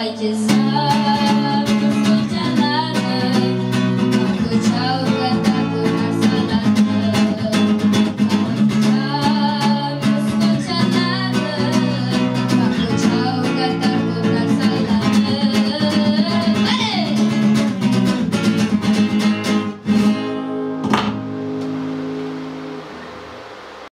righteous.